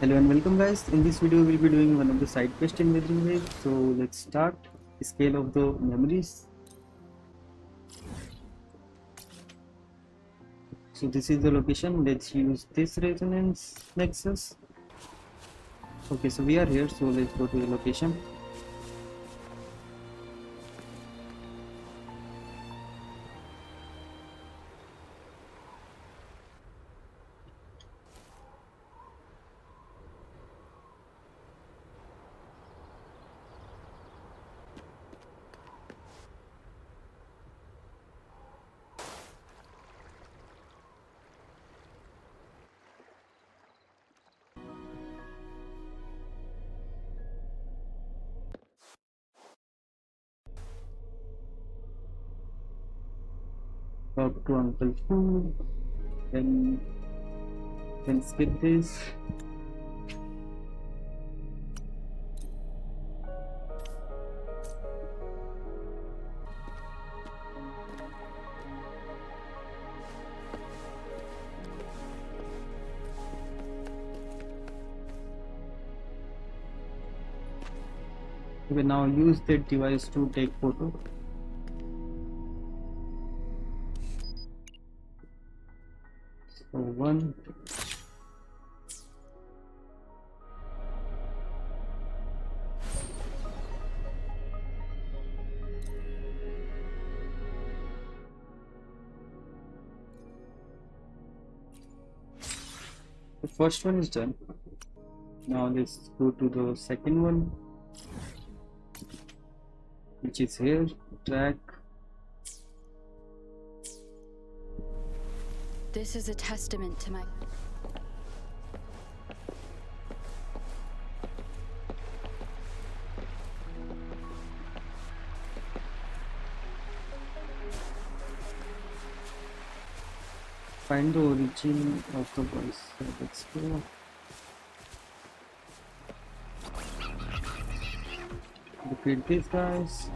Hello and welcome guys. In this video we'll be doing one of the side quests in Wuthering Waves. So let's start. Scale of the memories. So this is the location. Let's use this resonance nexus. Okay, so we are here. So let's go to the location. Talk to Uncle Food. Then then skip this. Okay, now use that device to take photo. One. The first one is done. Now let's go to the second one, which is here, track. This is a testament to my. Find the origin of the voice. Let's go. Repeat this, guys.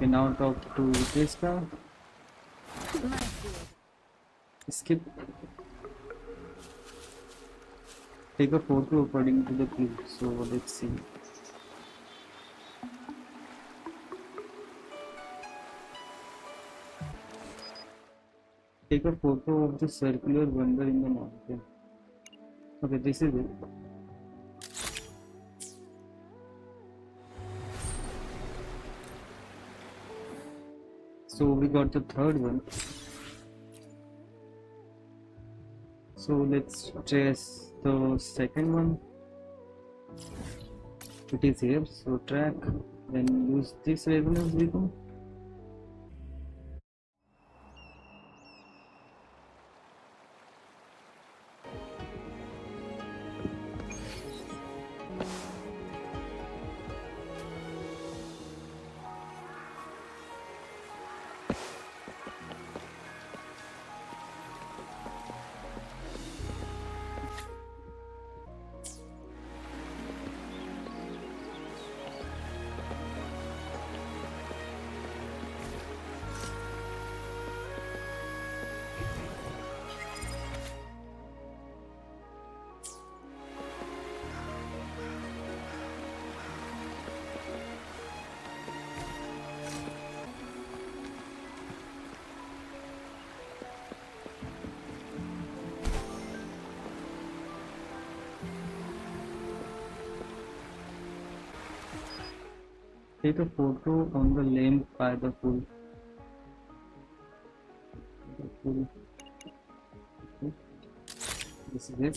Okay, now talk to this guy. Skip. Take a photo according to the clue. So let's see. Take a photo of the circular wonder in the mountain. Okay, this is it. So we got the third one. So let's trace the second one. It is here. So track, then use this resonance rhythm. Take a photo on the lamp by the pool. The pool. Okay. This is it.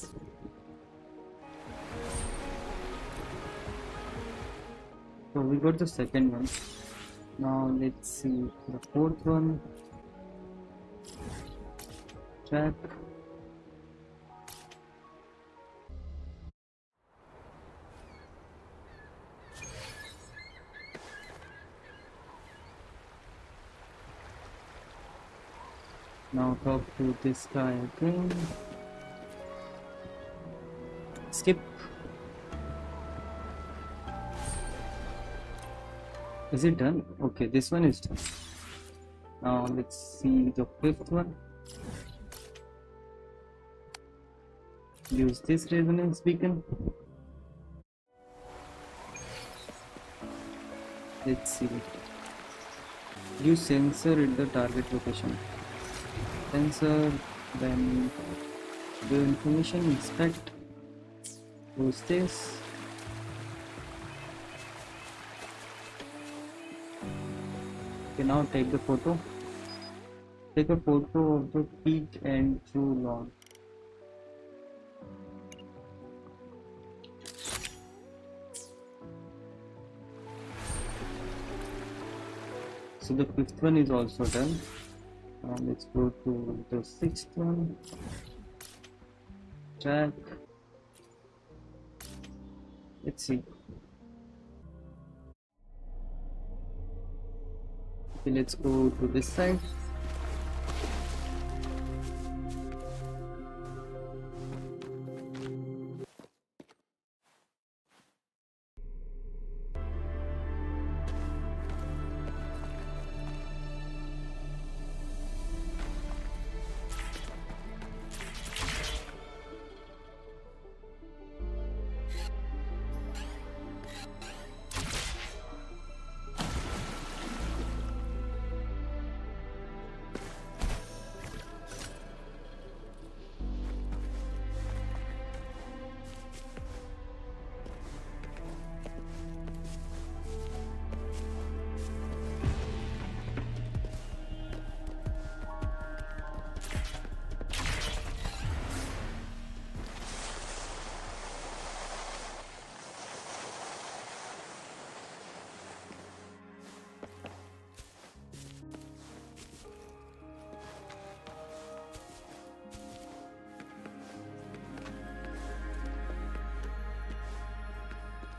So we got the second one. Now let's see the fourth one. Track. Now talk to this guy again. Skip. Is it done? Okay, this one is done. Now let's see the fifth one. Use this resonance beacon. Let's see. Use sensor at the target location. Sensor, then the information inspect. Use this. Okay, now take the photo. Take a photo of the peak and true lawn. So the fifth one is also done. Now let's go to the sixth one. Track. Let's see. Okay, let's go to this side.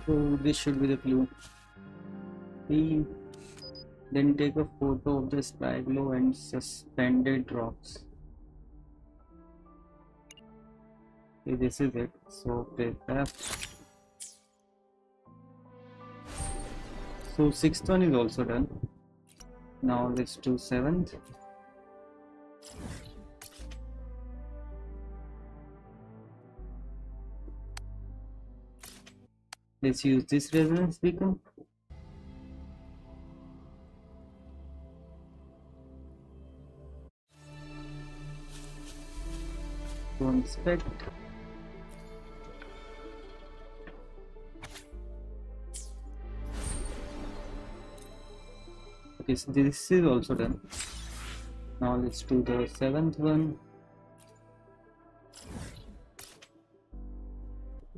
So this should be the clue. P. Then take a photo of the sky glow and suspended rocks. Okay, this is it. So press F. So sixth one is also done. Now let's do seventh. Let's use this resonance beacon. To inspect. Okay, so this is also done. Now let's do the seventh one.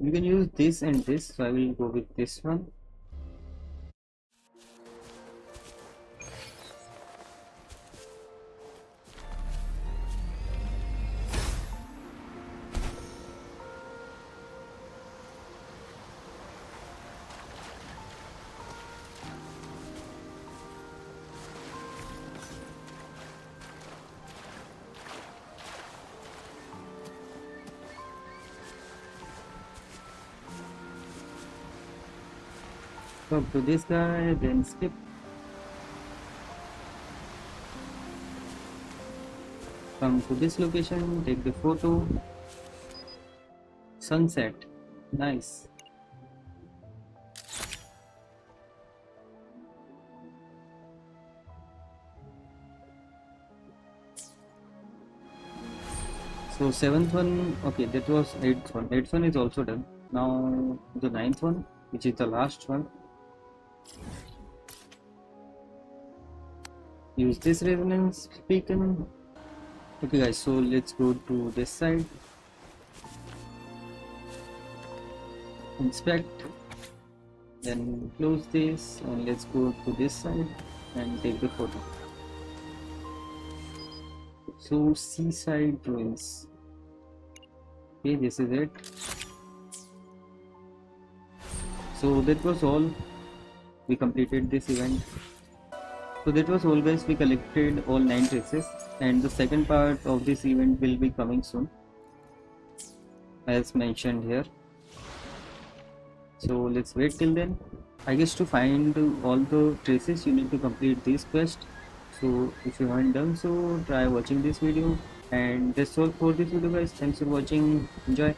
You can use this and this, so I will go with this one. Talk to this guy, then skip. Come to this location, take the photo. Sunset. Nice. So seventh one, okay, that was eighth one. Eighth one is also done. Now the ninth one, which is the last one. Use this resonance beacon. Okay guys, so let's go to this side. Inspect. Then close this and let's go to this side and take the photo. So seaside ruins. Okay, this is it. So that was all. We completed this event. So that was all guys, we collected all 9 traces and the second part of this event will be coming soon as mentioned here. So let's wait till then. I guess to find all the traces you need to complete this quest so if you haven't done so try watching this video. And that's all for this video guys. Thanks for watching. Enjoy